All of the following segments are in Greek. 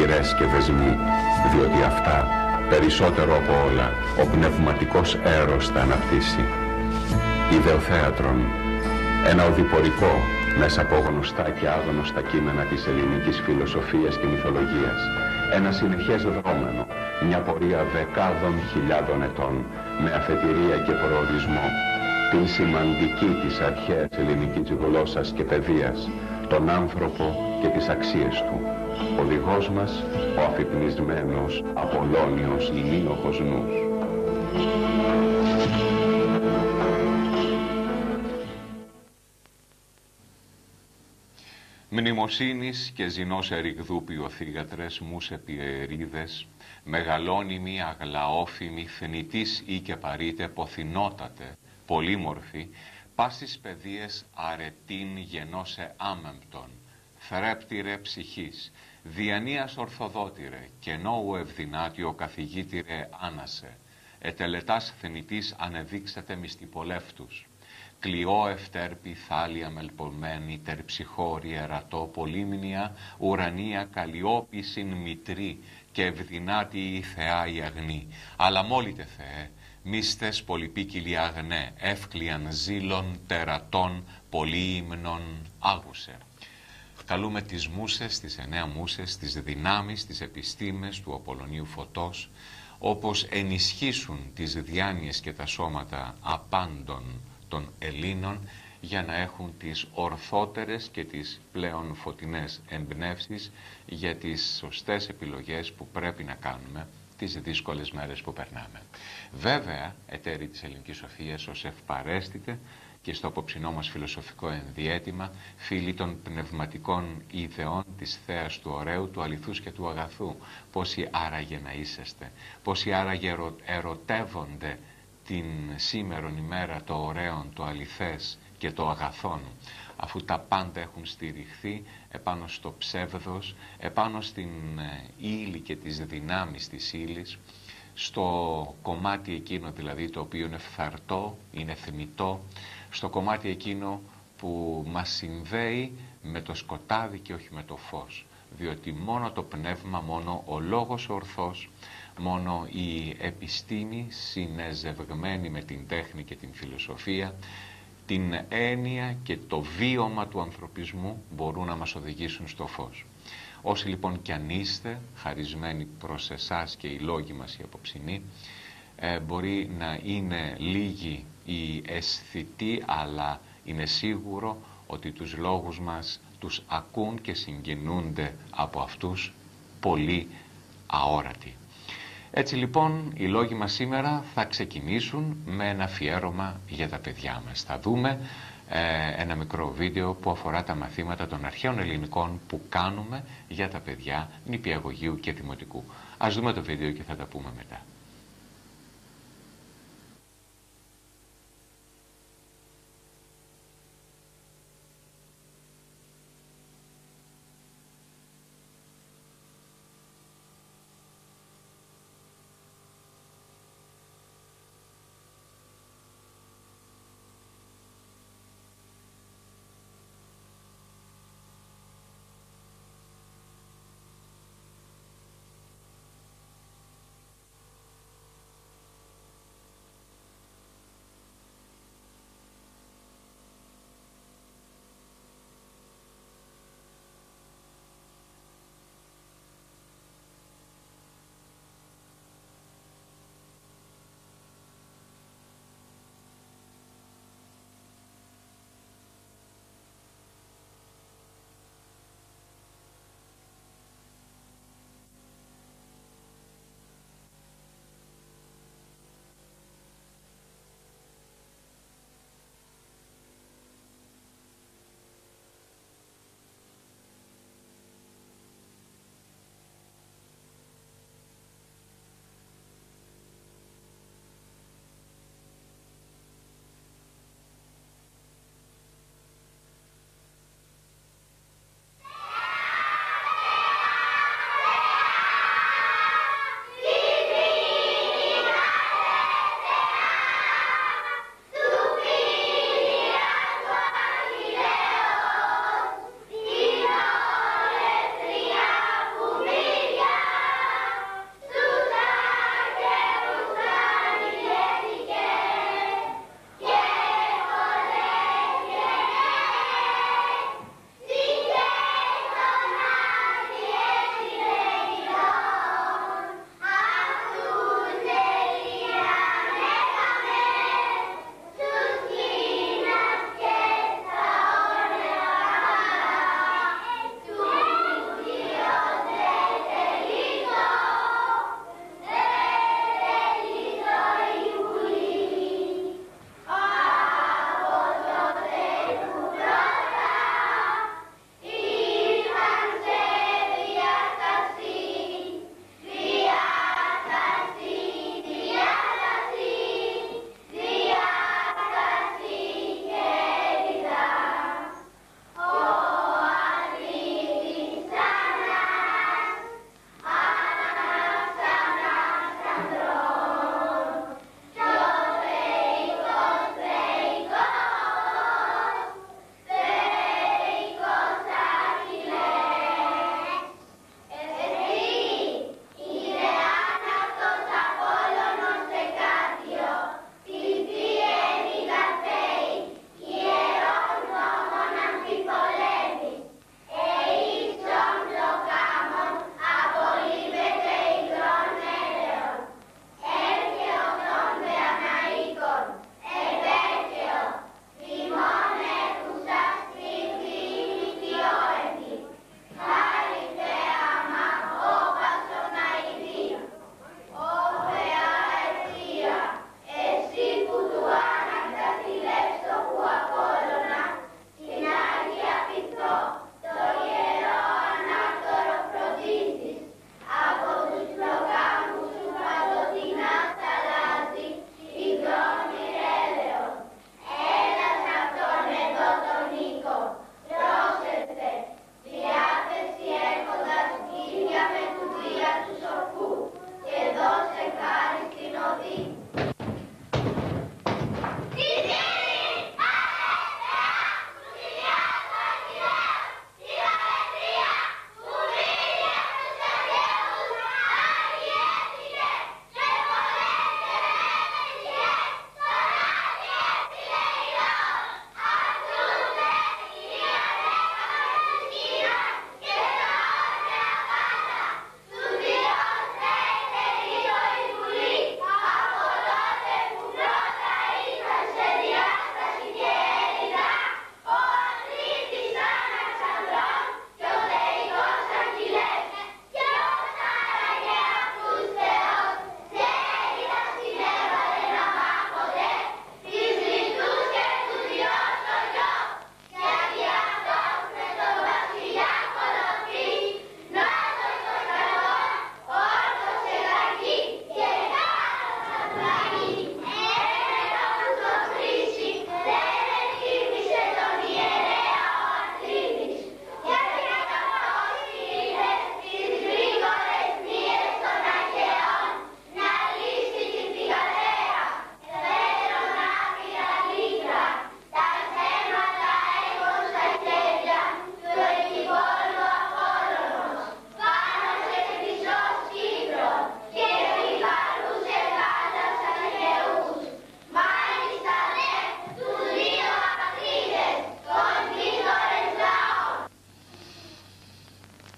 κυρές και δεσμοί, διότι αυτά, περισσότερο από όλα, ο πνευματικός έρος θα αναπτύσσει. Ιδεοθέατρον, ένα οδηπορικό μέσα από γνωστά και άγνωστα κείμενα της ελληνικής φιλοσοφίας και μυθολογίας, ένα συνεχές δρόμενο, μια πορεία δεκάδων χιλιάδων ετών, με αφετηρία και προορισμό, την σημαντική της αρχαίας ελληνικής γλώσσας και παιδείας, τον άνθρωπο και τις αξίες του. Ο δικός μας, ο αφυπνισμένος, απολώνιος, ηλίοχος νους. Μνημοσύνης και ζηνός ερηγδού ποιοθύγατρες, μους επιερίδες, μεγαλώνυμη, αγλαόφημη, θνητής ή και παρήτε, ποθηνότατε, πολύμορφη, πάσης παιδείες αρετήν γενώσε άμεμπτον, θρέπτηρε ψυχής, διανίας ορθοδότηρε, και νόου ευδυνάτιο καθηγήτηρε άνασε, ετελετάς θνητής ανεδείξατε μυστιπολεύτους, κλειό ευτέρπη θάλια μελπομένη, τερψυχώρη ερατό, πολύμνια, ουρανία καλλιόπησιν μητρή και ευδυνάτη η θεά η αγνή. Αλλά μόλιτε Θεέ, μίστες πολυπίκυλοι αγνέ, εύκλειαν ζήλων τερατών, πολύυμνων άγουσε. Καλούμε τις μουσες, τις εννέα μουσες, τις δυνάμεις, τις επιστήμες του Απολωνίου Φωτός, όπως ενισχύσουν τις διάνοιες και τα σώματα απάντων των Ελλήνων για να έχουν τις ορθότερες και τις πλέον φωτεινές εμπνεύσεις για τις σωστές επιλογές που πρέπει να κάνουμε τις δύσκολες μέρες που περνάμε. Βέβαια, εταίροι της ελληνικής σοφίας ως ευπαρέστητε και στο απόψινό μας φιλοσοφικό ενδιέτημα, φίλοι των πνευματικών ιδεών της θέας του ωραίου, του αληθούς και του αγαθού. Πόσοι άραγε να είσαστε, πόσοι άραγε ερωτεύονται την σήμερον ημέρα το ωραίο, το αληθές και το αγαθόν αφού τα πάντα έχουν στηριχθεί επάνω στο ψεύδος, επάνω στην ε, ύλη και τις δυνάμεις της ύλης, στο κομμάτι εκείνο δηλαδή το οποίο είναι φθαρτό, είναι θεμητό, στο κομμάτι εκείνο που μας συνδέει με το σκοτάδι και όχι με το φως. Διότι μόνο το πνεύμα, μόνο ο λόγος ορθός, μόνο η επιστήμη συνεζευγμένη με την τέχνη και την φιλοσοφία την έννοια και το βίωμα του ανθρωπισμού μπορούν να μας οδηγήσουν στο φως. Όσοι λοιπόν κι αν είστε χαρισμένοι προς εσάς και οι λόγοι μας οι αποψινοί, ε, μπορεί να είναι λίγοι οι αισθητοί, αλλά είναι σίγουρο ότι τους λόγους μας τους ακούν και συγκινούνται από αυτούς πολύ αόρατοι. Έτσι λοιπόν οι λόγοι μας σήμερα θα ξεκινήσουν με ένα αφιέρωμα για τα παιδιά μας. Θα δούμε ε, ένα μικρό βίντεο που αφορά τα μαθήματα των αρχαίων ελληνικών που κάνουμε για τα παιδιά νηπιαγωγείου και δημοτικού. Ας δούμε το βίντεο και θα τα πούμε μετά.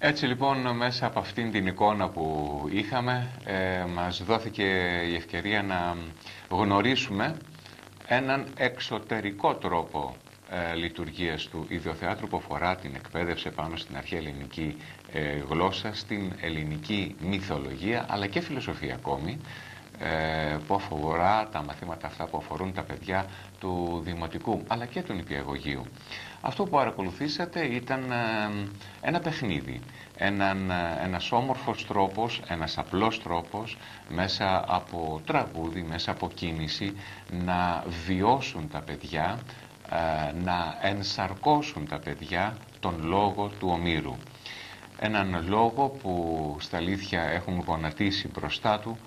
Έτσι λοιπόν μέσα από αυτήν την εικόνα που είχαμε ε, μας δόθηκε η ευκαιρία να γνωρίσουμε έναν εξωτερικό τρόπο ε, λειτουργίας του ιδιοθεάτρου που αφορά την εκπαίδευση πάνω στην αρχαία ελληνική ε, γλώσσα, στην ελληνική μυθολογία αλλά και φιλοσοφία ακόμη. ε, που αφορά τα μαθήματα αυτά που αφορούν τα παιδιά του Δημοτικού αλλά και του Νηπιαγωγείου. Αυτό που παρακολουθήσατε ήταν ε, ένα παιχνίδι, έναν, ε, ένας όμορφος τρόπος, ένας απλός τρόπος μέσα από τραγούδι, μέσα από κίνηση να βιώσουν τα παιδιά, να ενσαρκώσουν τα παιδιά τον λόγο του Ομήρου. Έναν λόγο που στα αλήθεια έχουν γονατίσει μπροστά του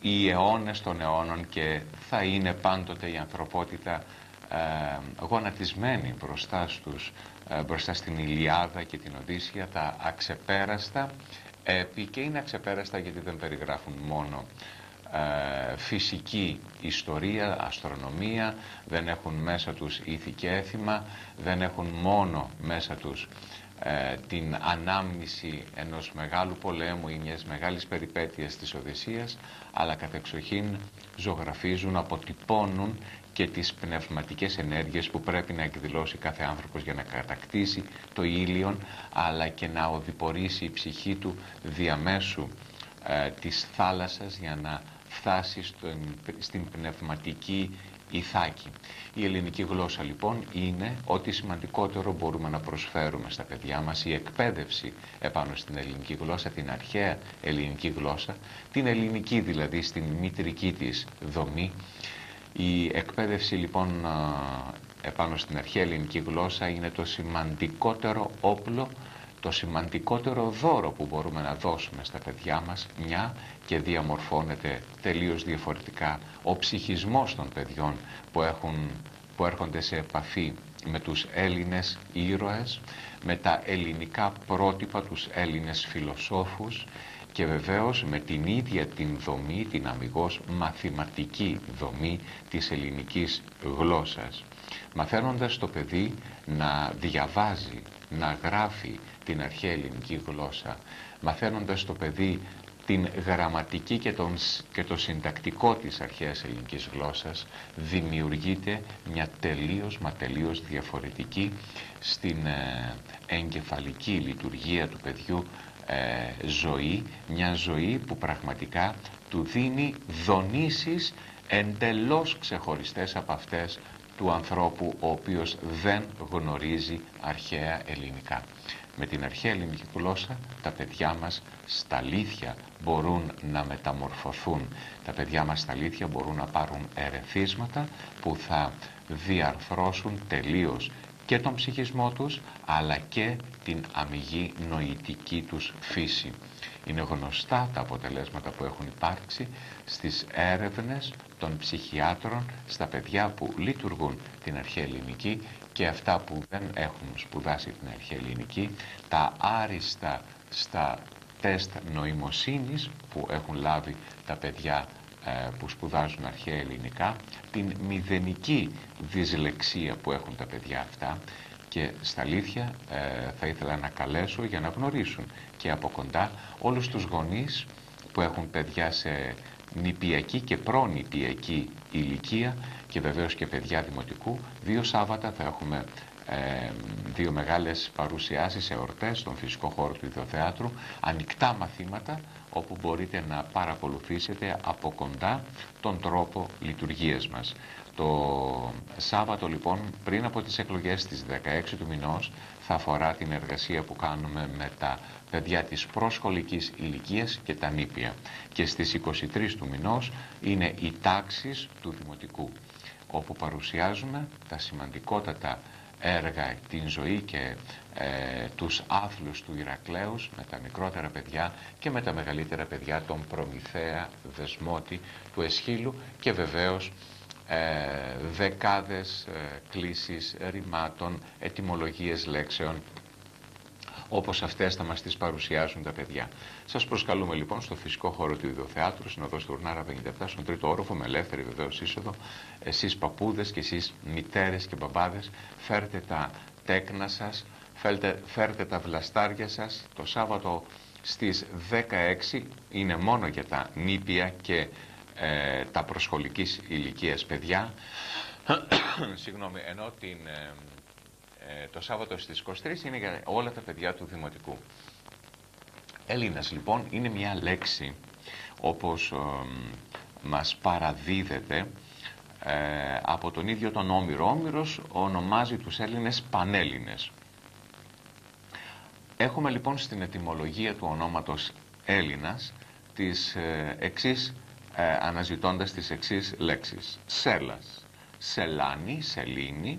οι αιώνες των αιώνων και θα είναι πάντοτε η ανθρωπότητα ε, γονατισμένη μπροστά, στους, ε, μπροστά στην Ηλιάδα και την Οδύσσια τα αξεπέραστα έπι και είναι αξεπέραστα γιατί δεν περιγράφουν μόνο ε, φυσική ιστορία, αστρονομία, δεν έχουν μέσα τους ήθη και έθιμα, δεν έχουν μόνο μέσα τους ε, την ανάμνηση ενός μεγάλου πολέμου ή μιας μεγάλης περιπέτειας της Οδυσσίας αλλά κατεξοχήν ζωγραφίζουν, αποτυπώνουν και τις πνευματικές ενέργειες που πρέπει να εκδηλώσει κάθε άνθρωπος για να κατακτήσει το ήλιον αλλά και να οδηπορήσει η ψυχή του διαμέσου ε, της θάλασσας για να φτάσει στην πνευματική Ιθάκη. Η ελληνική γλώσσα λοιπόν είναι ότι σημαντικότερο μπορούμε να προσφέρουμε στα παιδιά μας η εκπαίδευση επάνω στην ελληνική γλώσσα, την αρχαία ελληνική γλώσσα, την ελληνική δηλαδή στην μητρική της δομή. Η εκπαίδευση λοιπόν επάνω στην αρχαία ελληνική γλώσσα είναι το σημαντικότερο όπλο το σημαντικότερο δώρο που μπορούμε να δώσουμε στα παιδιά μας μια και διαμορφώνεται τελείως διαφορετικά ο ψυχισμός των παιδιών που, έχουν, που έρχονται σε επαφή με τους Έλληνες ήρωες, με τα ελληνικά πρότυπα, τους Έλληνες φιλοσόφους και βεβαίως με την ίδια την δομή, την αμυγός μαθηματική δομή της ελληνικής γλώσσας. Μαθαίνοντας το παιδί να διαβάζει, να γράφει, την αρχαία ελληνική γλώσσα, μαθαίνοντας το παιδί την γραμματική και, τον, και το συντακτικό της αρχαίας ελληνικής γλώσσας δημιουργείται μια τελείως μα τελείως διαφορετική στην ε, εγκεφαλική λειτουργία του παιδιού ε, ζωή, μια ζωή που πραγματικά του δίνει δονήσεις εντελώς ξεχωριστές από αυτές του ανθρώπου ο οποίος δεν γνωρίζει αρχαία ελληνικά. Με την αρχαία ελληνική γλώσσα τα παιδιά μας στα αλήθεια μπορούν να μεταμορφωθούν. Τα παιδιά μας στα αλήθεια μπορούν να πάρουν ερεθίσματα που θα διαρθρώσουν τελείως και τον ψυχισμό τους αλλά και την αμυγή νοητική τους φύση. Είναι γνωστά τα αποτελέσματα που έχουν υπάρξει στις έρευνες των ψυχιάτρων στα παιδιά που λειτουργούν την αρχαία ελληνική και αυτά που δεν έχουν σπουδάσει την αρχαία ελληνική, τα άριστα στα τεστ νοημοσύνης που έχουν λάβει τα παιδιά ε, που σπουδάζουν αρχαία ελληνικά, την μηδενική δυσλεξία που έχουν τα παιδιά αυτά και στα αλήθεια ε, θα ήθελα να καλέσω για να γνωρίσουν και από κοντά όλους τους γονείς που έχουν παιδιά σε νηπιακή και προνηπιακή ηλικία και βεβαίως και παιδιά δημοτικού. Δύο Σάββατα θα έχουμε ε, δύο μεγάλες παρουσιάσεις, εορτές στον φυσικό χώρο του Ιδεοθεάτρου, ανοιχτά μαθήματα όπου μπορείτε να παρακολουθήσετε από κοντά τον τρόπο λειτουργίας μας. Το Σάββατο λοιπόν πριν από τις εκλογές στις 16 του μηνός θα αφορά την εργασία που κάνουμε με τα παιδιά της προσχολικής ηλικίας και τα νήπια. Και στις 23 του μηνός είναι οι τάξεις του Δημοτικού όπου παρουσιάζουμε τα σημαντικότατα έργα, την ζωή και ε, τους άθλους του Ηρακλέους με τα μικρότερα παιδιά και με τα μεγαλύτερα παιδιά τον Προμηθέα Δεσμότη του Εσχύλου και βεβαίως ε, δεκάδες ε, κλήσεις ρημάτων, ετυμολογίες λέξεων όπως αυτές θα μας τις παρουσιάσουν τα παιδιά. Σας προσκαλούμε λοιπόν στο φυσικό χώρο του Ιδεοθεάτρου, συνοδός του Ουρνάρα 57, στον τρίτο όροφο, με ελεύθερη βεβαίως είσοδο. Εσείς παππούδες και εσείς μητέρες και μπαμπάδες, φέρτε τα τέκνα σας, φέρτε, φέρτε τα βλαστάρια σας το Σάββατο στις 16 είναι μόνο για τα νήπια και ε, τα προσχολικής ηλικίας παιδιά συγγνώμη, ενώ την, ε, ε, το Σάββατο στις 23 είναι για όλα τα παιδιά του Δημοτικού. Έλληνας λοιπόν είναι μια λέξη όπως μας παραδίδεται από τον ίδιο τον Όμηρο. Όμηρος ονομάζει τους Έλληνες Πανέλληνες. Έχουμε λοιπόν στην ετυμολογία του ονόματος Έλληνας τις ε, εξής, ε, αναζητώντας τις εξής λέξεις. Σέλας, Σελάνη, Σελήνη,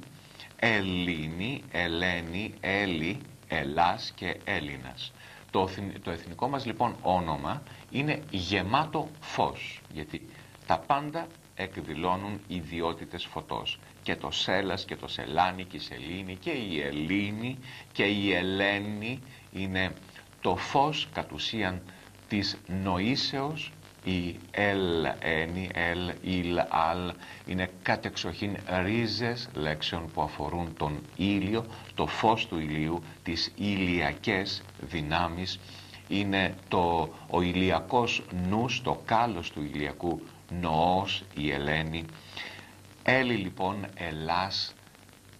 Ελλήνη, Ελένη, Έλλη, Ελλάς και Έλληνας. Το, το εθνικό μας λοιπόν όνομα είναι γεμάτο φως, γιατί τα πάντα εκδηλώνουν ιδιότητες φωτός. Και το Σέλας και το Σελάνη και η Σελήνη και η Ελλήνη και η Ελένη είναι το φως κατ' ουσίαν της νοήσεως η ελ, ένι, ελ, ηλ, αλ είναι κατεξοχήν ρίζες λέξεων που αφορούν τον ήλιο, το φως του ηλίου, τις ηλιακές δυνάμεις είναι το, ο ηλιακός νους, το κάλος του ηλιακού νοός, η Ελένη. Έλλη λοιπόν, Ελλάς,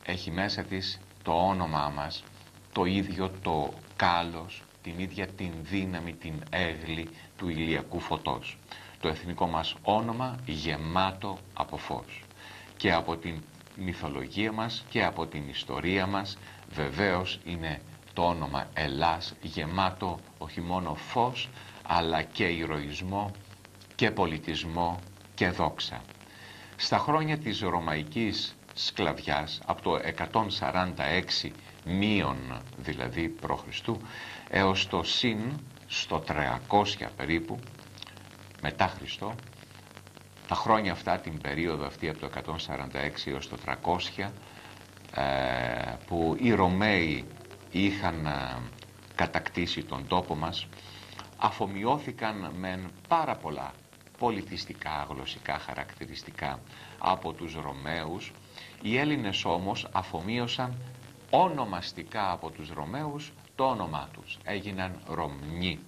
έχει μέσα της το όνομά μας, το ίδιο το κάλος, την ίδια την δύναμη, την έγλη του ηλιακού φωτός. Το εθνικό μας όνομα γεμάτο από φως. Και από την μυθολογία μας και από την ιστορία μας βεβαίως είναι το όνομα Ελλάς γεμάτο όχι μόνο φως αλλά και ηρωισμό και πολιτισμό και δόξα. Στα χρόνια της Ρωμαϊκής σκλαβιάς, από το 146 μείον δηλαδή π.Χ. έως το συν στο 300 περίπου μετά Χριστό, τα χρόνια αυτά, την περίοδο αυτή από το 146 έως το 300 ε, που οι Ρωμαίοι είχαν ε, κατακτήσει τον τόπο μας αφομοιώθηκαν με πάρα πολλά πολιτιστικά, γλωσσικά χαρακτηριστικά από τους Ρωμαίους. Οι Έλληνες όμως αφομοίωσαν ονομαστικά από τους Ρωμαίους το όνομά τους. Έγιναν Ρωμνοί.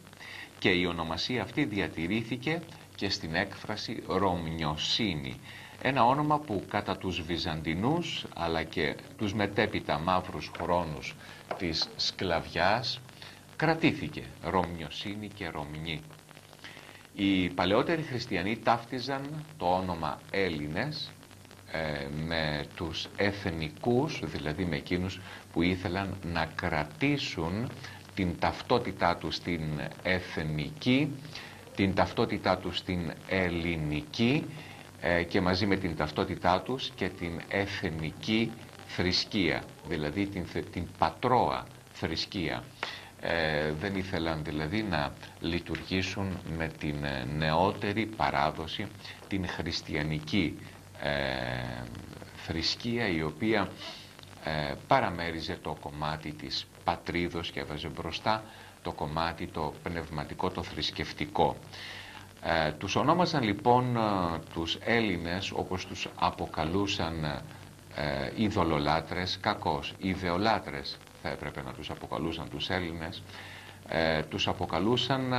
Και η ονομασία αυτή διατηρήθηκε και στην έκφραση Ρωμνιοσύνη. Ένα όνομα που κατά τους Βυζαντινούς αλλά και τους μετέπειτα μαύρους χρόνους της σκλαβιάς κρατήθηκε Ρωμνιοσύνη και Ρωμνή. Οι παλαιότεροι χριστιανοί ταύτιζαν το όνομα Έλληνες ε, με τους εθνικούς, δηλαδή με εκείνους που ήθελαν να κρατήσουν την ταυτότητά τους στην εθνική, την ταυτότητά τους στην ελληνική ε, και μαζί με την ταυτότητά τους και την εθνική θρησκεία, δηλαδή την, την πατρόα θρησκεία. Ε, δεν ήθελαν δηλαδή να λειτουργήσουν με την ε, νεότερη παράδοση, την χριστιανική ε, θρησκεία η οποία ε, παραμέριζε το κομμάτι της πατρίδος και έβαζε μπροστά το κομμάτι το πνευματικό, το θρησκευτικό. Ε, τους ονόμαζαν λοιπόν τους Έλληνες όπως τους αποκαλούσαν ε, ειδωλολάτρες, κακώς, ιδεολάτρες θα έπρεπε να τους αποκαλούσαν τους Έλληνες, ε, τους αποκαλούσαν,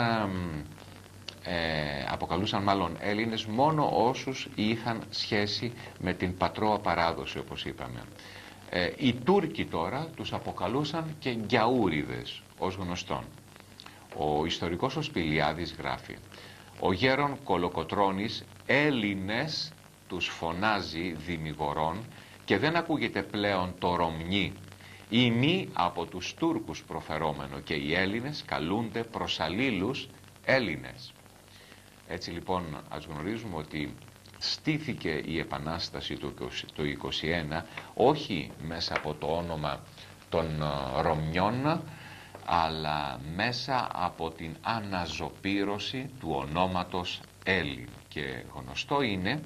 ε, αποκαλούσαν μάλλον Έλληνες μόνο όσους είχαν σχέση με την πατρόα παράδοση όπως είπαμε. Ε, οι Τούρκοι τώρα τους αποκαλούσαν και Γκιαούριδες ως γνωστόν. Ο ιστορικός ο Σπηλιάδης γράφει «Ο γέρον Κολοκοτρώνης Έλληνες τους φωνάζει δημιγορών και δεν ακούγεται πλέον το Ρωμνί ή μη από τους Τούρκους προφερόμενο και οι Έλληνες καλούνται προς αλλήλους Έλληνες. Έτσι λοιπόν ας γνωρίζουμε ότι στήθηκε η Επανάσταση του 21 όχι μέσα από το όνομα των ε, Ρωμιών αλλά μέσα από την αναζωπήρωση του ονόματος Έλλην. Και γνωστό είναι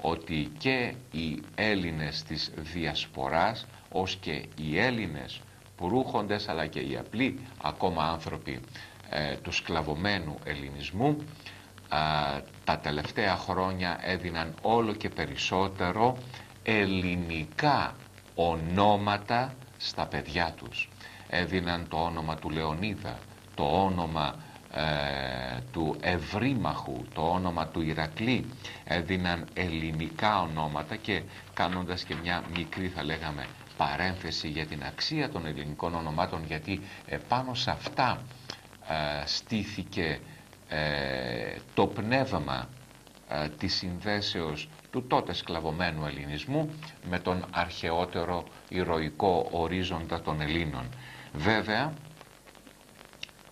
ότι και οι Έλληνες της Διασποράς ως και οι Έλληνες ρούχοντες αλλά και οι απλοί ακόμα άνθρωποι ε, του σκλαβωμένου ελληνισμού τα τελευταία χρόνια έδιναν όλο και περισσότερο ελληνικά ονόματα στα παιδιά τους. έδιναν το όνομα του Λεωνίδα, το όνομα ε, του Ευρύμαχου, το όνομα του Ηρακλή, έδιναν ελληνικά ονόματα και κάνοντας και μια μικρή θα λέγαμε παρένθεση για την αξία των ελληνικών ονομάτων γιατί πάνω σε αυτά ε, στήθηκε ε, το πνεύμα ε, της συνδέσεως του τότε σκλαβωμένου ελληνισμού με τον αρχαιότερο ηρωικό ορίζοντα των Ελλήνων. Βέβαια,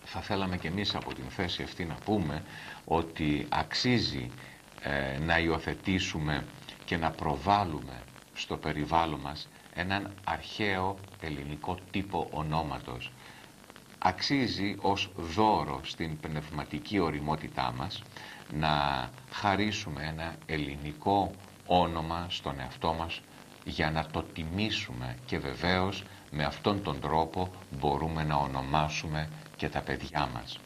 θα θέλαμε και εμείς από την θέση αυτή να πούμε ότι αξίζει να υιοθετήσουμε και να προβάλλουμε στο περιβάλλον μας έναν αρχαίο ελληνικό τύπο ονόματος. Αξίζει ως δώρο στην πνευματική οριμότητά μας να χαρίσουμε ένα ελληνικό όνομα στον εαυτό μας για να το τιμήσουμε και βεβαίως με αυτόν τον τρόπο μπορούμε να ονομάσουμε και τα παιδιά μας.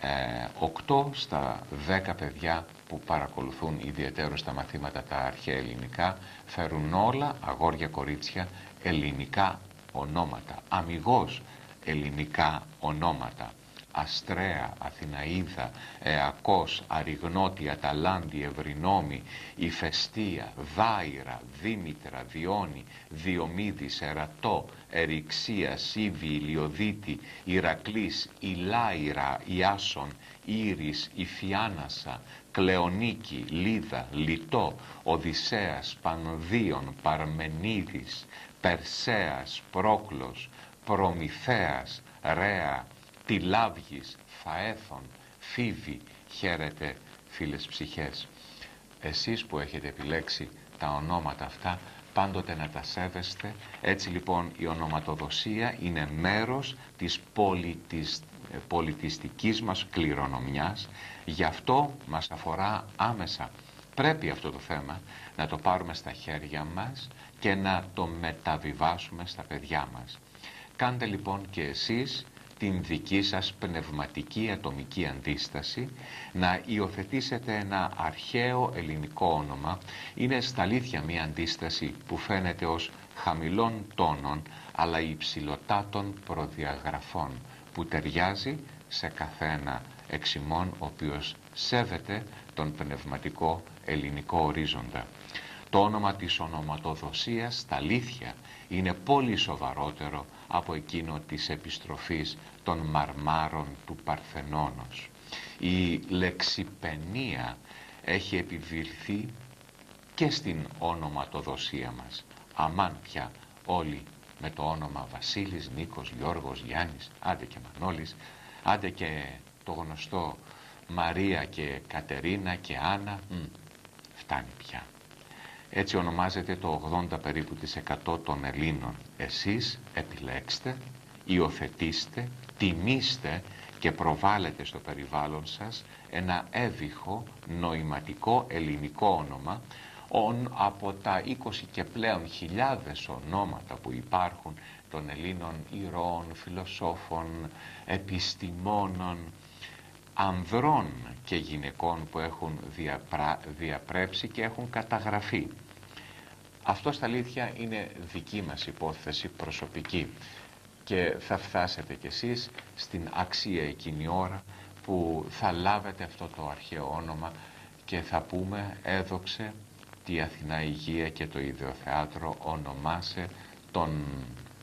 Ε, 8 στα 10 παιδιά που παρακολουθούν ιδιαίτερο στα μαθήματα τα αρχαία ελληνικά φέρουν όλα αγόρια κορίτσια ελληνικά ονόματα αμυγός ελληνικά ονόματα. Αστρέα, Αθηναίδα, Εακός, Αριγνώτη, Αταλάντη, Ευρυνόμη, Ιφαιστία, Δάιρα, Δήμητρα, Διόνη, Διομήδης, Ερατό, Εριξία, Σίβη, Ηλιοδίτη, Ηρακλής, Ηλάιρα, Ιάσον, Ήρης, Ιφιάνασα, Κλεονίκη, Λίδα, Λιτό, Οδυσσέας, Πανδίων, Παρμενίδης, Περσέας, Πρόκλος, Προμηθέας, Ρέα, Τιλάβγης, Φαέθων, Φίβη, χαίρετε φίλες ψυχές. Εσείς που έχετε επιλέξει τα ονόματα αυτά πάντοτε να τα σέβεστε. Έτσι λοιπόν η ονοματοδοσία είναι μέρος της πολιτισ... πολιτιστικής μας κληρονομιάς. Γι' αυτό μας αφορά άμεσα. Πρέπει αυτό το θέμα να το πάρουμε στα χέρια μας και να το μεταβιβάσουμε στα παιδιά μας. Κάντε λοιπόν και εσείς την δική σας πνευματική ατομική αντίσταση, να υιοθετήσετε ένα αρχαίο ελληνικό όνομα. Είναι στα αλήθεια μια αντίσταση που φαίνεται ως χαμηλών τόνων, αλλά υψηλοτάτων προδιαγραφών, που ταιριάζει σε καθένα εξημών, ο οποίος σέβεται τον πνευματικό ελληνικό ορίζοντα. Το όνομα της ονοματοδοσίας στα αλήθεια είναι πολύ σοβαρότερο από εκείνο της επιστροφής των μαρμάρων του Παρθενώνος. Η λεξιπενία έχει επιβληθεί και στην ονοματοδοσία μας. Αμάν πια όλοι με το όνομα Βασίλης, Νίκος, Γιώργος, Γιάννης, άντε και Μανώλης, άντε και το γνωστό Μαρία και Κατερίνα και Άννα, φτάνει πια. Έτσι ονομάζεται το 80 περίπου της 100 των Ελλήνων. Εσείς επιλέξτε, υιοθετήστε, τιμήστε και προβάλλετε στο περιβάλλον σας ένα έβυχο, νοηματικό ελληνικό όνομα από τα 20 και πλέον χιλιάδες ονόματα που υπάρχουν των Ελλήνων ηρώων, φιλοσόφων, επιστημόνων, ανδρών και γυναικών που έχουν διαπρέψει και έχουν καταγραφεί. Αυτό στα αλήθεια είναι δική μας υπόθεση προσωπική και θα φτάσετε κι εσείς στην αξία εκείνη ώρα που θα λάβετε αυτό το αρχαίο όνομα και θα πούμε έδοξε τη Αθηνά Υγεία και το Ιδεοθεάτρο ονομάσε τον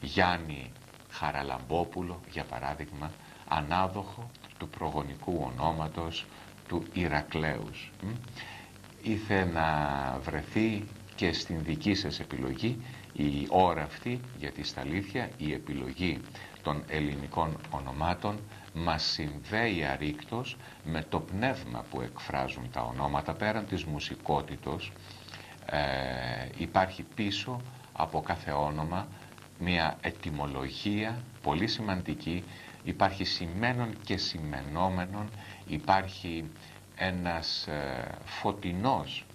Γιάννη Χαραλαμπόπουλο για παράδειγμα ανάδοχο του προγονικού ονόματος του Ηρακλέους. Ήθε να βρεθεί και στην δική σας επιλογή η ώρα αυτή, γιατί στα αλήθεια η επιλογή των ελληνικών ονομάτων μας συνδέει αρρήκτος με το πνεύμα που εκφράζουν τα ονόματα πέραν της μουσικότητος ε, υπάρχει πίσω από κάθε όνομα μια ετυμολογία πολύ σημαντική υπάρχει σημαίνον και σημενόμενον υπάρχει ένας ε, φωτεινός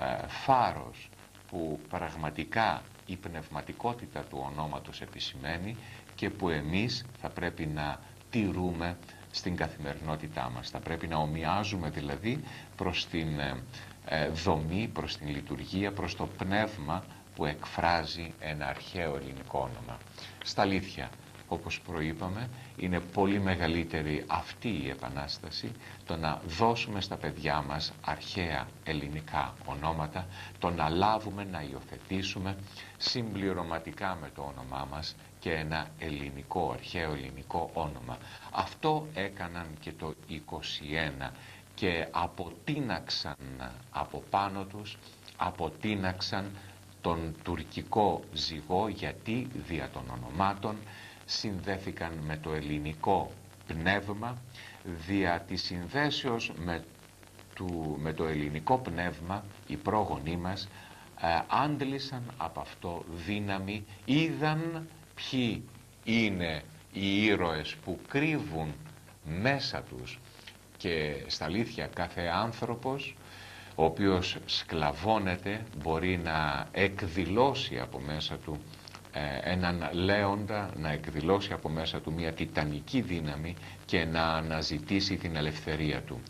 ε, φάρος που πραγματικά η πνευματικότητα του ονόματος επισημαίνει και που εμείς θα πρέπει να τηρούμε στην καθημερινότητά μας. Θα πρέπει να ομοιάζουμε δηλαδή προς την ε, ε, δομή, προς την λειτουργία, προς το πνεύμα που εκφράζει ένα αρχαίο ελληνικό όνομα. Στα αλήθεια, όπως προείπαμε είναι πολύ μεγαλύτερη αυτή η επανάσταση το να δώσουμε στα παιδιά μας αρχαία ελληνικά ονόματα το να λάβουμε, να υιοθετήσουμε συμπληρωματικά με το όνομά μας και ένα ελληνικό, αρχαίο ελληνικό όνομα. Αυτό έκαναν και το 21 και αποτείναξαν από πάνω τους, αποτείναξαν τον τουρκικό ζυγό γιατί δια των ονομάτων συνδέθηκαν με το ελληνικό πνεύμα δια της συνδέσεως με, του, με το ελληνικό πνεύμα οι πρόγονοί μας ε, άντλησαν από αυτό δύναμη είδαν ποιοι είναι οι ήρωες που κρύβουν μέσα τους. Και στα αλήθεια κάθε άνθρωπος ο οποίος σκλαβώνεται μπορεί να εκδηλώσει από μέσα του ε, έναν λέοντα, να εκδηλώσει από μέσα του μια τιτανική δύναμη και να αναζητήσει την ελευθερία του.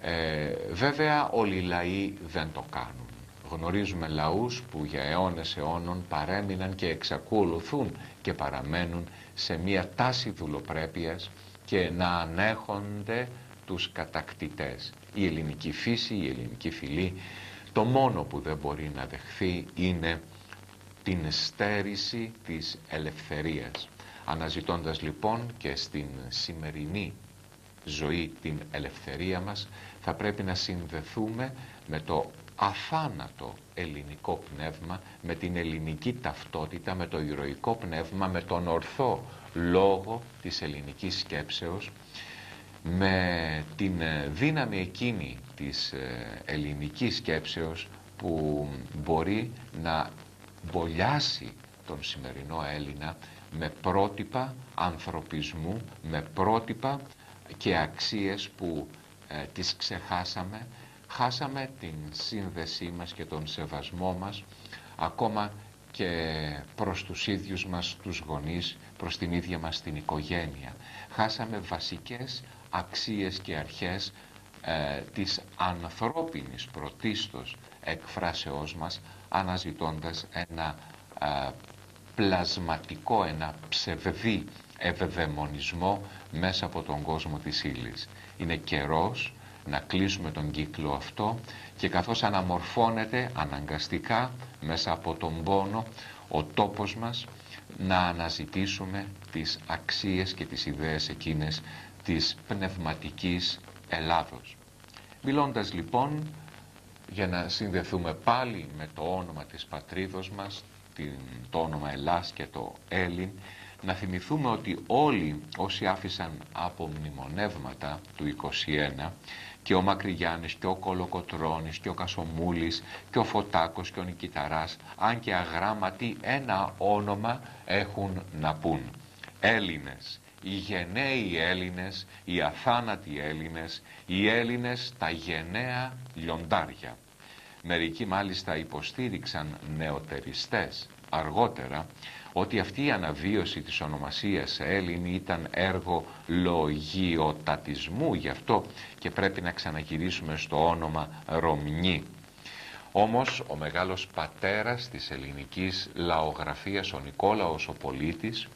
Ε, βέβαια όλοι οι λαοί δεν το κάνουν. Γνωρίζουμε λαούς που για αιώνες αιώνων παρέμειναν και εξακολουθούν και παραμένουν σε μια τάση δουλοπρέπειας και να ανέχονται τους κατακτητές. Η ελληνική φύση, η ελληνική φυλή, το μόνο που δεν μπορεί να δεχθεί είναι την στέρηση της ελευθερίας. Αναζητώντας λοιπόν και στην σημερινή ζωή την ελευθερία μας, θα πρέπει να συνδεθούμε με το αθάνατο ελληνικό πνεύμα, με την ελληνική ταυτότητα, με το ηρωικό πνεύμα, με τον ορθό λόγο της ελληνικής σκέψεως, με την δύναμη εκείνη της ε, ελληνικής σκέψεως που μπορεί να μπολιάσει τον σημερινό Έλληνα με πρότυπα ανθρωπισμού, με πρότυπα και αξίες που ε, τις ξεχάσαμε, χάσαμε την σύνδεσή μας και τον σεβασμό μας ακόμα και προς τους ίδιους μας τους γονείς, προς την ίδια μας την οικογένεια. Χάσαμε βασικές αξίες και αρχές ε, της ανθρώπινης πρωτίστως εκφράσεώς μας αναζητώντας ένα πλασματικό, ένα ψευδή ευδαιμονισμό μέσα από τον κόσμο της ύλης. Είναι καιρός να κλείσουμε τον κύκλο αυτό και καθώς αναμορφώνεται αναγκαστικά μέσα από τον πόνο ο τόπος μας να αναζητήσουμε τις αξίες και τις ιδέες εκείνες της πνευματικής Ελλάδος. Μιλώντας λοιπόν για να συνδεθούμε πάλι με το όνομα της πατρίδος μας, το όνομα Ελλάς και το Έλλην, να θυμηθούμε ότι όλοι όσοι άφησαν από μνημονεύματα του 21 και ο Μακρυγιάννης και ο Κολοκοτρώνης και ο Κασομούλης και ο Φωτάκος και ο Νικηταράς αν και αγράμματοι ένα όνομα έχουν να πούν Έλληνες οι γενναίοι Έλληνες, οι αθάνατοι Έλληνες, οι Έλληνες τα γενναία λιοντάρια. Μερικοί μάλιστα υποστήριξαν νεοτεριστές αργότερα ότι αυτή η αναβίωση της ονομασίας Έλληνη ήταν έργο λογιοτατισμού γι' αυτό και πρέπει να ξαναγυρίσουμε στο όνομα Ρωμνή. Όμως ο μεγάλος πατέρας της ελληνικής λαογραφίας, ο Νικόλαος ο Πολίτης,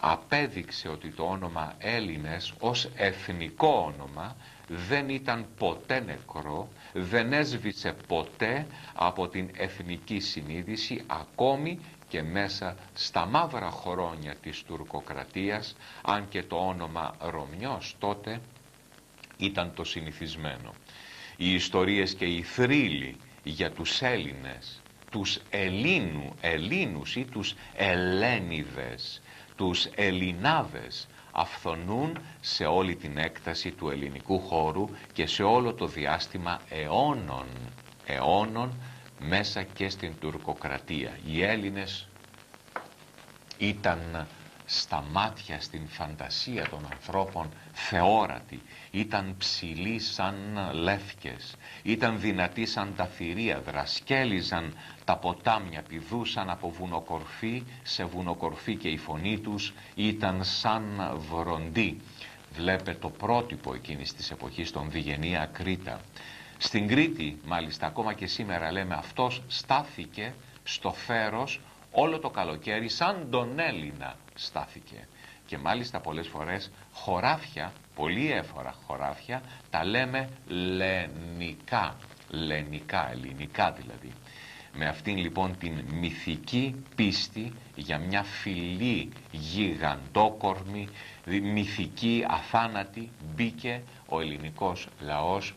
απέδειξε ότι το όνομα Έλληνες ως εθνικό όνομα δεν ήταν ποτέ νεκρό, δεν έσβησε ποτέ από την εθνική συνείδηση ακόμη και μέσα στα μαύρα χρόνια της τουρκοκρατίας αν και το όνομα Ρωμιός τότε ήταν το συνηθισμένο. Οι ιστορίες και οι θρύλοι για τους Έλληνες, τους Ελλήνου, Ελλήνους ή τους Ελένιδες τους Ελληνάδες αυθονούν σε όλη την έκταση του ελληνικού χώρου και σε όλο το διάστημα αιώνων, αιώνων μέσα και στην τουρκοκρατία. Οι Έλληνες ήταν στα μάτια, στην φαντασία των ανθρώπων θεόρατοι, ήταν ψηλοί σαν λεύκες, ήταν δυνατοί σαν τα θηρία, δρασκέλιζαν τα ποτάμια, πηδούσαν από βουνοκορφή σε βουνοκορφή και η φωνή τους ήταν σαν βροντί. Βλέπε το πρότυπο εκείνης της εποχής των Διγενεία Κρήτα. Στην Κρήτη, μάλιστα, ακόμα και σήμερα λέμε, αυτός στάθηκε στο φέρος όλο το καλοκαίρι σαν τον Έλληνα στάθηκε και μάλιστα πολλές φορές χωράφια, πολύ έφορα χωράφια, τα λέμε λενικά, λενικά, ελληνικά δηλαδή. Με αυτήν λοιπόν την μυθική πίστη για μια φυλή γιγαντόκορμη, μυθική, αθάνατη, μπήκε ο ελληνικός λαός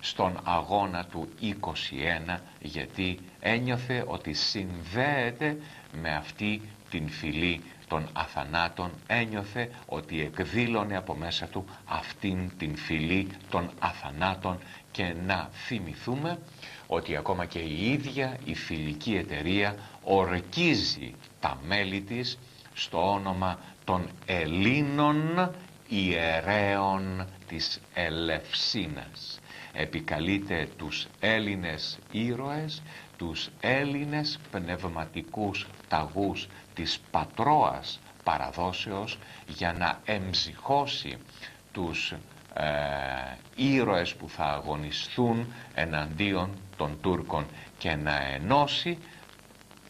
στον αγώνα του 21 γιατί ένιωθε ότι συνδέεται με αυτή την φυλή των αθανάτων ένιωθε ότι εκδήλωνε από μέσα του αυτήν την φυλή των αθανάτων και να θυμηθούμε ότι ακόμα και η ίδια η φιλική εταιρεία ορκίζει τα μέλη της στο όνομα των Ελλήνων ιερέων της Ελευσίνας. Επικαλείται τους Έλληνες ήρωες, τους Έλληνες πνευματικούς ταγούς της πατρόας παραδόσεως για να εμψυχώσει τους ε, ήρωες που θα αγωνιστούν εναντίον των Τούρκων και να ενώσει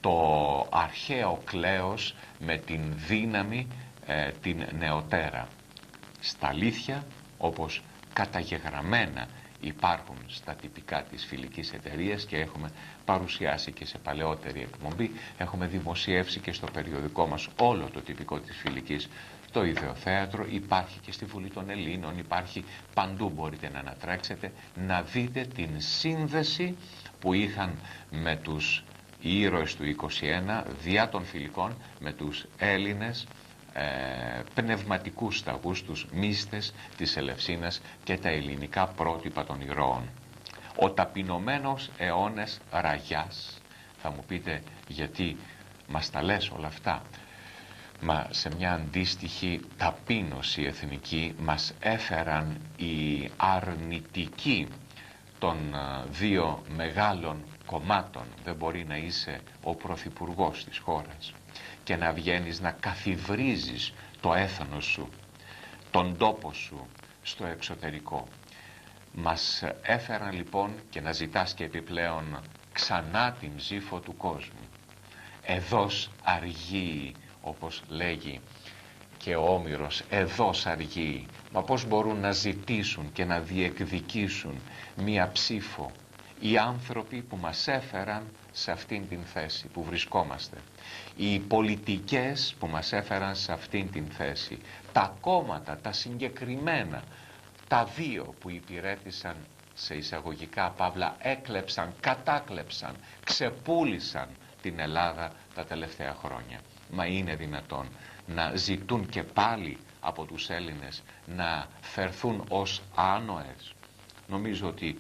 το αρχαίο κλέος με την δύναμη ε, την νεοτέρα. Στα αλήθεια, όπως καταγεγραμμένα υπάρχουν στα τυπικά της φιλικής εταιρείας και έχουμε παρουσιάσει και σε παλαιότερη εκπομπή, έχουμε δημοσιεύσει και στο περιοδικό μας όλο το τυπικό της φιλικής το ιδεοθέατρο, υπάρχει και στη Βουλή των Ελλήνων, υπάρχει παντού. Μπορείτε να ανατρέξετε, να δείτε την σύνδεση που είχαν με τους ήρωες του 21 διά των φιλικών με τους Έλληνες ε, πνευματικούς σταγούς, τους μύστες της Ελευσίνας και τα ελληνικά πρότυπα των ηρώων. Ο ταπεινωμένος αιώνες ραγιάς, θα μου πείτε γιατί μας τα λες όλα αυτά, μα σε μια αντίστοιχη ταπείνωση εθνική μας έφεραν οι αρνητικοί των ε, δύο μεγάλων κομμάτων. Δεν μπορεί να είσαι ο πρωθυπουργός της χώρας και να βγαίνεις να καθιβρίζεις το έθνος σου, τον τόπο σου στο εξωτερικό. Μας έφεραν λοιπόν και να ζητάς και επιπλέον ξανά την ψήφο του κόσμου. Εδώς αργεί όπως λέγει και ο Όμηρος εδώς αργεί μα πως μπορούν να ζητήσουν και να διεκδικήσουν μία ψήφο οι άνθρωποι που μας έφεραν σε αυτήν την θέση που βρισκόμαστε οι πολιτικές που μας έφεραν σε αυτήν την θέση τα κόμματα, τα συγκεκριμένα τα δύο που υπηρέτησαν σε εισαγωγικά παύλα έκλεψαν, κατάκλεψαν, ξεπούλησαν την Ελλάδα τα τελευταία χρόνια. Μα είναι δυνατόν να ζητούν και πάλι από τους Έλληνες να φερθούν ως άνοες. Νομίζω ότι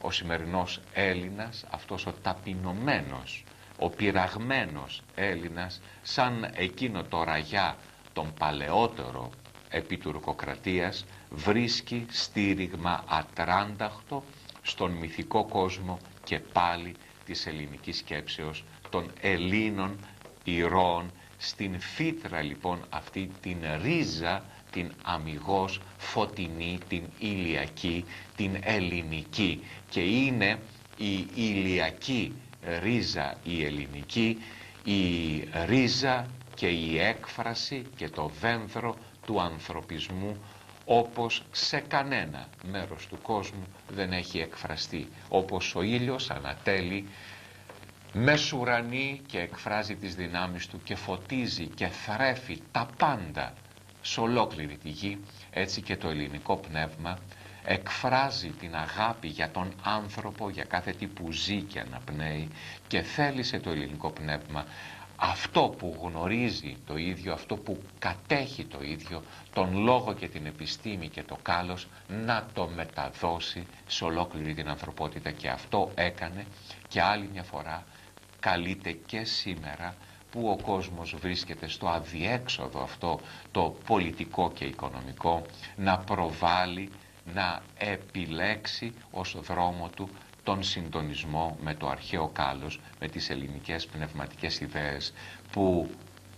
ο σημερινός Έλληνας, αυτός ο ταπεινωμένος, ο πειραγμένος Έλληνας, σαν εκείνο το ραγιά τον παλαιότερο επί τουρκοκρατίας, βρίσκει στήριγμα ατράνταχτο στον μυθικό κόσμο και πάλι της ελληνικής σκέψεως των Ελλήνων ηρώων. Στην φύτρα λοιπόν αυτή την ρίζα την αμυγός φωτεινή, την ηλιακή, την ελληνική. Και είναι η ηλιακή ρίζα η ελληνική, η ρίζα και η έκφραση και το δένδρο του ανθρωπισμού όπως σε κανένα μέρος του κόσμου δεν έχει εκφραστεί. Όπως ο ήλιος ανατέλει μεσουρανεί και εκφράζει τις δυνάμεις του και φωτίζει και θρέφει τα πάντα σε ολόκληρη τη γη έτσι και το ελληνικό πνεύμα εκφράζει την αγάπη για τον άνθρωπο για κάθε τι που ζει και αναπνέει και θέλησε το ελληνικό πνεύμα αυτό που γνωρίζει το ίδιο, αυτό που κατέχει το ίδιο, τον λόγο και την επιστήμη και το κάλος να το μεταδώσει σε ολόκληρη την ανθρωπότητα. Και αυτό έκανε και άλλη μια φορά καλείται και σήμερα που ο κόσμος βρίσκεται στο αδιέξοδο αυτό το πολιτικό και οικονομικό να προβάλλει, να επιλέξει ως δρόμο του τον συντονισμό με το αρχαίο κάλος, με τις ελληνικές πνευματικές ιδέες που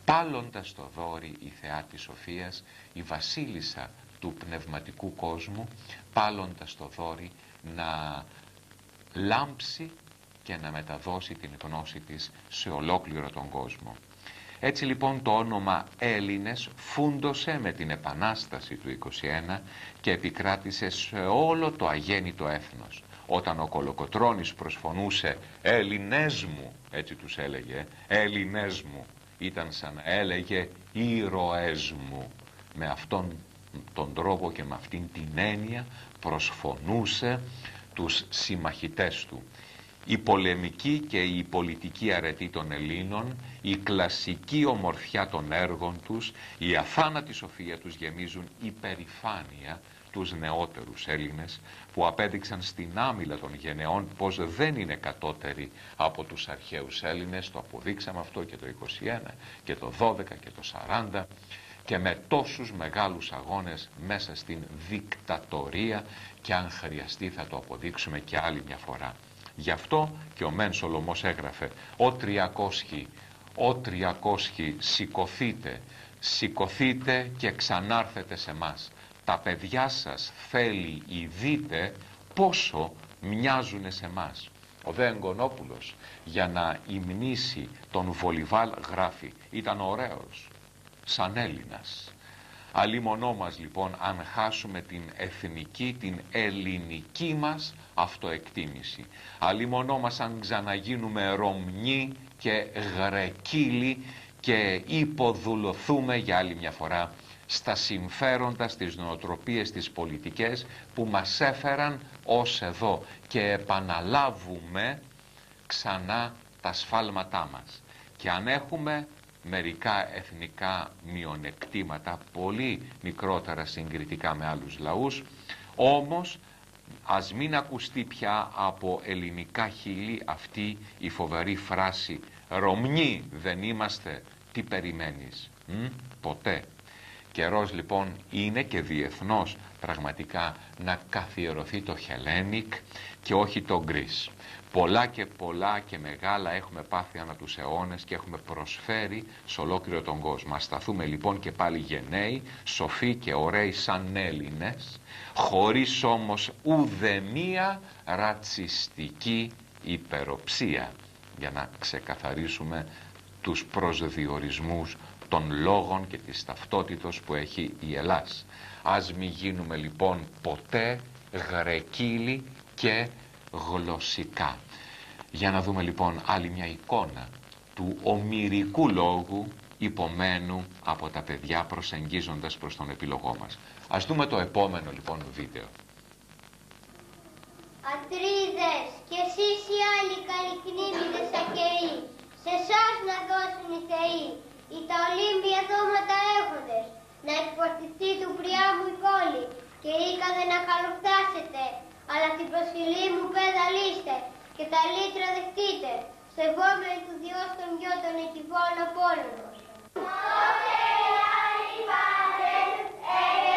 πάλοντας το δόρι η θεά της Σοφίας, η βασίλισσα του πνευματικού κόσμου, πάλοντας το δόρι να λάμψει και να μεταδώσει την γνώση της σε ολόκληρο τον κόσμο. Έτσι λοιπόν το όνομα Έλληνες φούντωσε με την Επανάσταση του 21 και επικράτησε σε όλο το αγέννητο έθνος. Όταν ο Κολοκοτρώνης προσφωνούσε «Έλληνες μου», έτσι τους έλεγε, «Έλληνες μου», ήταν σαν να έλεγε «Ήρωές μου». Με αυτόν τον τρόπο και με αυτήν την έννοια προσφωνούσε τους συμμαχητές του. Η πολεμική και η πολιτική αρετή των Ελλήνων, η κλασική ομορφιά των έργων τους, η αθάνατη σοφία τους γεμίζουν υπερηφάνεια τους νεότερους Έλληνες που απέδειξαν στην άμυλα των γενεών πως δεν είναι κατώτεροι από τους αρχαίους Έλληνες το αποδείξαμε αυτό και το 21 και το 12 και το 40 και με τόσους μεγάλους αγώνες μέσα στην δικτατορία και αν χρειαστεί θα το αποδείξουμε και άλλη μια φορά. Γι' αυτό και ο Μεν Σολομός έγραφε «Ο τριακόσχοι, ο τριακόσχοι σηκωθείτε, σηκωθείτε και ξανάρθετε σε μας. Τα παιδιά σας θέλει ή δείτε πόσο μοιάζουν σε μας». Ο Δε για να υμνήσει τον Βολιβάλ γράφει «Ήταν ωραίος, σαν Έλληνας». Αλλήμονό μας λοιπόν αν χάσουμε την εθνική, την ελληνική μας αυτοεκτίμηση. Αλλήμονό μας αν ξαναγίνουμε Ρωμνοί και Γρεκύλοι και υποδουλωθούμε για άλλη μια φορά στα συμφέροντα, στις νοοτροπίες, στις πολιτικές που μας έφεραν ως εδώ και επαναλάβουμε ξανά τα σφάλματά μας. Και αν έχουμε μερικά εθνικά μειονεκτήματα πολύ μικρότερα συγκριτικά με άλλους λαούς. Όμως ας μην ακουστεί πια από ελληνικά χείλη αυτή η φοβερή φράση «Ρωμνοί δεν είμαστε, τι περιμένεις» Μ; ποτέ καιρός λοιπόν είναι και διεθνώς πραγματικά να καθιερωθεί το Hellenic και όχι το Greece Πολλά και πολλά και μεγάλα έχουμε πάθει ανά τους αιώνες και έχουμε προσφέρει σε ολόκληρο τον κόσμο. Ας σταθούμε λοιπόν και πάλι γενναίοι, σοφοί και ωραίοι σαν Έλληνες, χωρίς όμως ουδεμία ρατσιστική υπεροψία, για να ξεκαθαρίσουμε τους προσδιορισμούς των λόγων και της ταυτότητος που έχει η Ελλάς. Ας μην γίνουμε λοιπόν ποτέ γρεκύλοι και γλωσσικά. Για να δούμε λοιπόν άλλη μια εικόνα του ομυρικού λόγου υπομένου από τα παιδιά προσεγγίζοντας προς τον επιλογό μας. Ας δούμε το επόμενο λοιπόν βίντεο. Ατρίδες και εσείς οι άλλοι καλυκνήμιδες ακεοί, σε εσάς να δώσουν οι θεοί, οι τα ολύμπια δώματα έχοντες, να εκφορτιστεί του μου η κόλλη και ήκαδε να καλοφτάσετε, αλλά την προσφυλή μου πέδαλίστε και τα λίτρα δεχτείτε, σεβόμενοι του Διός των γιο των εκυβών Απόλλωνος. ή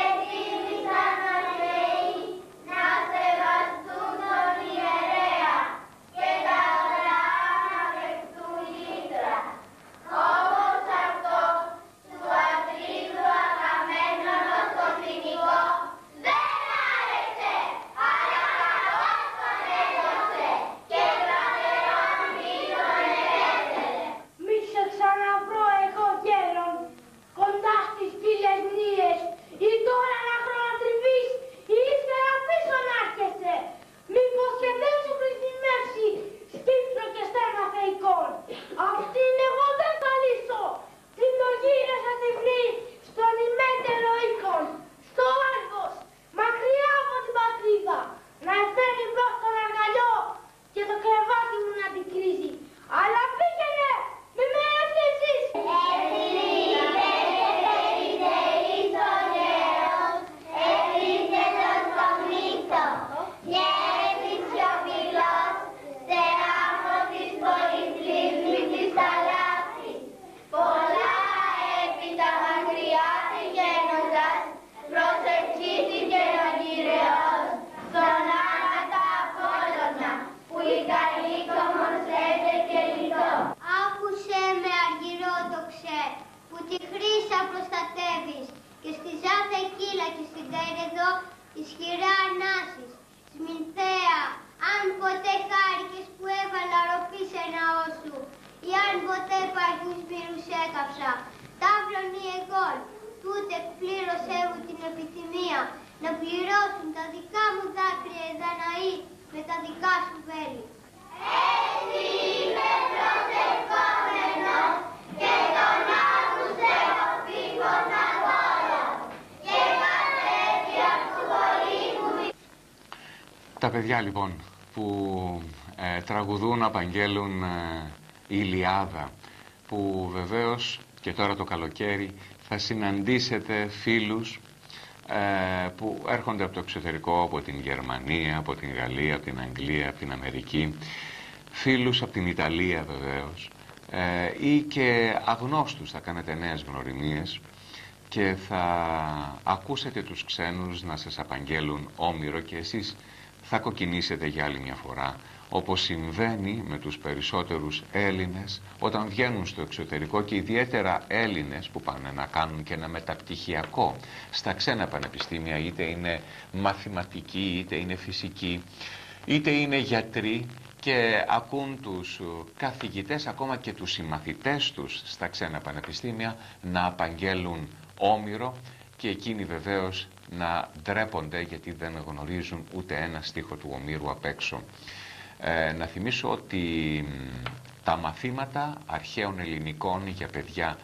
Τα παιδιά λοιπόν που ε, τραγουδούν, απαγγέλουν ε, Ηλιάδα που βεβαίως και τώρα το καλοκαίρι θα συναντήσετε φίλους ε, που έρχονται από το εξωτερικό, από την Γερμανία, από την Γαλλία, από την Αγγλία, από την Αμερική, φίλους από την Ιταλία βεβαίως. Ε, ή και αγνώστους θα κάνετε νέες γνωριμίες και θα ακούσετε τους ξένους να σας απαγγέλουν όμοιρο και εσείς θα κοκκινήσετε για άλλη μια φορά όπως συμβαίνει με τους περισσότερους Έλληνες όταν βγαίνουν στο εξωτερικό και ιδιαίτερα Έλληνες που πάνε να κάνουν και ένα μεταπτυχιακό στα ξένα πανεπιστήμια είτε είναι μαθηματικοί είτε είναι φυσικοί είτε είναι γιατροί και ακούν τους καθηγητές ακόμα και τους συμμαθητές τους στα ξένα πανεπιστήμια να απαγγέλουν όμοιρο και εκείνοι βεβαίως να ντρέπονται γιατί δεν γνωρίζουν ούτε ένα στίχο του Ομήρου απ' έξω. Ε, να θυμίσω ότι τα μαθήματα αρχαίων ελληνικών για παιδιά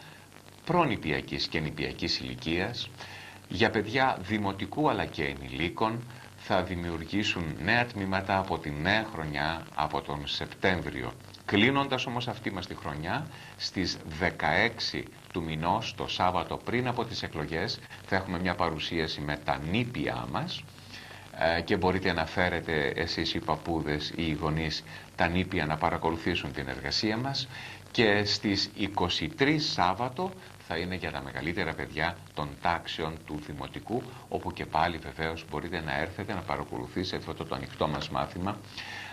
προνηπιακής και νηπιακής ηλικίας, για παιδιά δημοτικού αλλά και ενηλίκων, θα δημιουργήσουν νέα τμήματα από τη νέα χρονιά, από τον Σεπτέμβριο. Κλείνοντας όμως αυτή μας τη χρονιά, στις 16 του μηνός, το Σάββατο πριν από τις εκλογές, θα έχουμε μια παρουσίαση με τα νήπια μας, ε, και μπορείτε να φέρετε εσείς οι παππούδες ή οι γονείς τα νήπια να παρακολουθήσουν την εργασία μας. Και στις 23 Σάββατο θα είναι για τα μεγαλύτερα παιδιά των τάξεων του Δημοτικού όπου και πάλι βεβαίως μπορείτε να έρθετε να παρακολουθήσετε αυτό το ανοιχτό μας μάθημα. ε,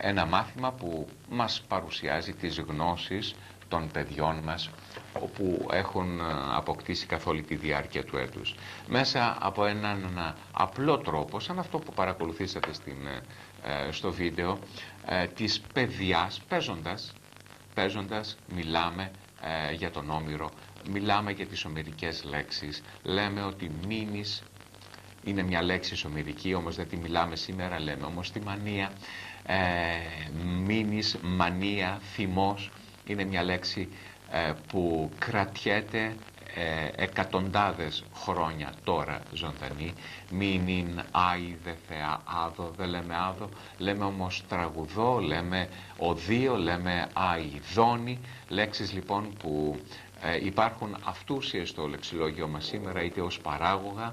ένα μάθημα που μας παρουσιάζει τις γνώσεις των παιδιών μας όπου έχουν ε, αποκτήσει καθ' όλη τη διάρκεια του έτους. Μέσα από έναν απλό τρόπο, σαν αυτό που παρακολουθήσατε στην, ε, στο βίντεο, ε, της παιδιάς, παίζοντας, παίζοντας μιλάμε για τον Όμηρο, μιλάμε για τις ομερικές λέξεις, λέμε ότι μήνυς είναι μια λέξη σωμηρική, όμως δεν τη μιλάμε σήμερα, λέμε όμως τη μανία, ε, μήνυς, μανία, θυμός, είναι μια λέξη ε, που κρατιέται ε, εκατοντάδες χρόνια τώρα ζωντανή. Μην είναι άι δε θεά άδο δεν λέμε άδο λέμε όμως τραγουδό λέμε οδείο λέμε αηδόνι λέξεις λοιπόν που ε, υπάρχουν αυτούσιες στο λεξιλόγιο μας σήμερα είτε ως παράγωγα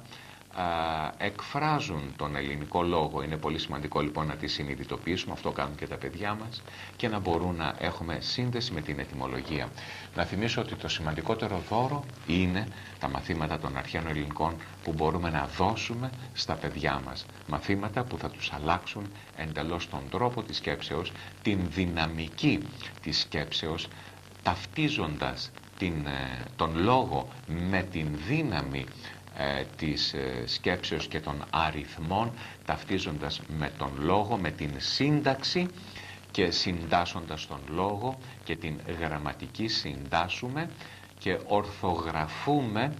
εκφράζουν τον ελληνικό λόγο. Είναι πολύ σημαντικό λοιπόν να τη συνειδητοποιήσουμε, αυτό κάνουν και τα παιδιά μας και να μπορούν να έχουμε σύνδεση με την ετοιμολογία. Να θυμίσω ότι το σημαντικότερο δώρο είναι τα μαθήματα των αρχαίων ελληνικών που μπορούμε να δώσουμε στα παιδιά μας. Μαθήματα που θα τους αλλάξουν εντελώς τον τρόπο της σκέψεως, την δυναμική της σκέψεως, ταυτίζοντας την, ε, τον λόγο με την δύναμη ε, της ε, σκέψεως και των αριθμών ταυτίζοντας με τον λόγο, με την σύνταξη και συντάσσοντας τον λόγο και την γραμματική συντάσσουμε και ορθογραφούμε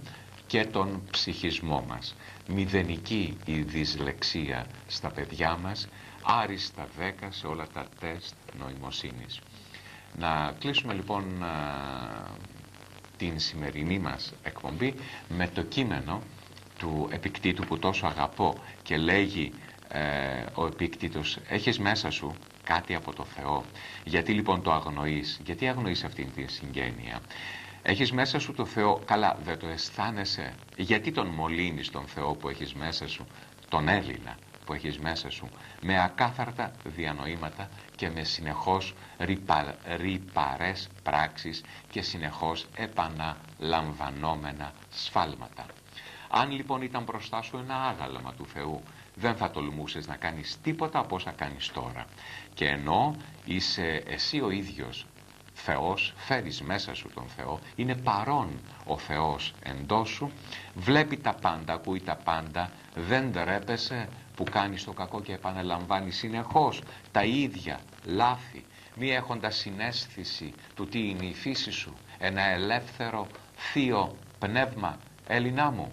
και τον ψυχισμό μας. Μηδενική η δυσλεξία στα παιδιά μας, άριστα δέκα σε όλα τα τεστ νοημοσύνης. Να κλείσουμε λοιπόν την σημερινή μας εκπομπή με το κείμενο του επικτήτου που τόσο αγαπώ και λέγει ε, ο επικτήτος έχεις μέσα σου κάτι από το Θεό. Γιατί λοιπόν το αγνοείς; Γιατί αγνοείς αυτήν την συγγένεια; Έχεις μέσα σου το Θεό. Καλά δεν το αισθάνεσαι; Γιατί τον μολύνεις τον Θεό που έχεις μέσα σου τον Έλληνα; Που έχεις μέσα σου με ακάθαρτα διανοήματα και με συνεχώς ρηπα, ρηπαρές πράξεις και συνεχώς επαναλαμβανόμενα σφάλματα. Αν λοιπόν ήταν μπροστά σου ένα άγαλμα του Θεού, δεν θα τολμούσες να κάνεις τίποτα από όσα κάνεις τώρα. Και ενώ είσαι εσύ ο ίδιος Θεός, φέρεις μέσα σου τον Θεό, είναι παρόν ο Θεός εντός σου, βλέπει τα πάντα, ακούει τα πάντα, δεν τρέπεσαι που κάνεις το κακό και επαναλαμβάνεις συνεχώς τα ίδια λάθη, μη έχοντας συνέστηση του τι είναι η φύση σου, ένα ελεύθερο θείο πνεύμα, Έλληνά μου.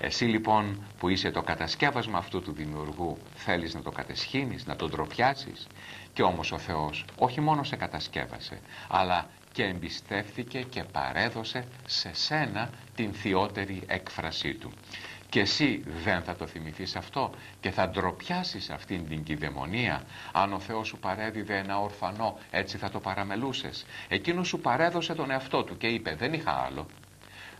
Εσύ λοιπόν που είσαι το κατασκεύασμα αυτού του δημιουργού θέλεις να το κατεσχύνεις, να τον τροπιάσεις και όμως ο Θεός όχι μόνο σε κατασκεύασε αλλά και εμπιστεύθηκε και παρέδωσε σε σένα την θειότερη έκφρασή του. Και εσύ δεν θα το θυμηθείς αυτό και θα ντροπιάσεις αυτήν την κυδαιμονία. Αν ο Θεός σου παρέδιδε ένα ορφανό έτσι θα το παραμελούσες. Εκείνος σου παρέδωσε τον εαυτό του και είπε δεν είχα άλλο.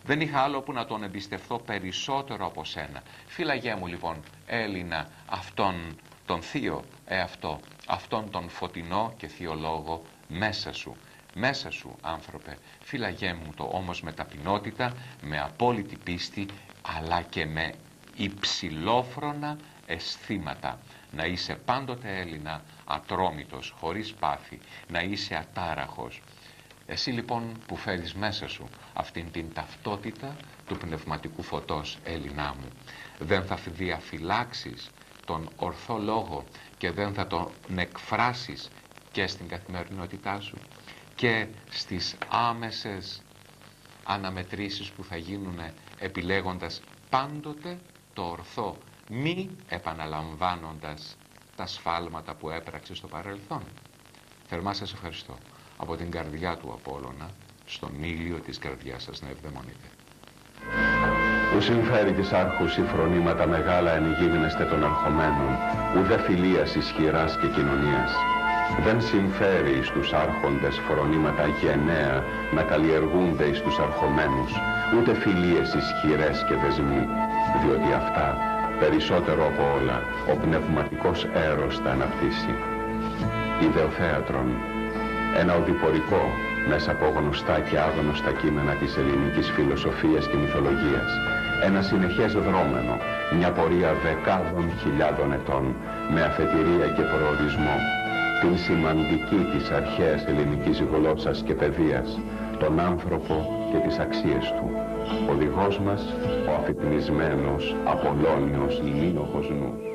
Δεν είχα άλλο που να τον εμπιστευθώ περισσότερο από σένα. Φύλαγέ μου λοιπόν Έλληνα αυτόν τον θείο εαυτό, αυτόν τον φωτεινό και θείο λόγο μέσα σου. Μέσα σου άνθρωπε, φύλαγέ μου το όμως με ταπεινότητα, με απόλυτη πίστη, αλλά και με υψηλόφρονα αισθήματα. Να είσαι πάντοτε Έλληνα ατρόμητος, χωρίς πάθη, να είσαι ατάραχος. Εσύ λοιπόν που φέρεις μέσα σου αυτήν την ταυτότητα του πνευματικού φωτός Έλληνά μου, δεν θα διαφυλάξεις τον ορθό λόγο και δεν θα τον εκφράσεις και στην καθημερινότητά σου και στις άμεσες αναμετρήσεις που θα γίνουν επιλέγοντας πάντοτε το ορθό μη επαναλαμβάνοντας τα σφάλματα που έπραξε στο παρελθόν. Θερμά σας ευχαριστώ από την καρδιά του Απόλλωνα στον ήλιο της καρδιάς σας να ευδαιμονείτε. Ου συμφέρεις της άρχους η φρονήματα μεγάλα εν γίγνεστε των ερχομένων, ουδέ φιλίας ισχυράς και κοινωνίας. Δεν συμφέρει εις τους άρχοντες φρονήματα γενναία να καλλιεργούνται εις τους αρχομένους, ούτε φιλίες ισχυρές και δεσμοί, διότι αυτά περισσότερο από όλα ο πνευματικός έρος θα αναπτύσσει. Ιδεοθέατρον, ένα οδηπορικό μέσα από γνωστά και άγνωστα κείμενα της ελληνικής φιλοσοφίας και μυθολογίας, ένα συνεχές δρόμενο, μια πορεία δεκάδων χιλιάδων ετών, με αφετηρία και προορισμό, την σημαντική της αρχαίας ελληνικής γλώσσας και παιδείας, τον άνθρωπο και τις αξίες του. Ο δικός μας, ο αφυπνισμένος, Απολώνιος, ημίνοχος νους.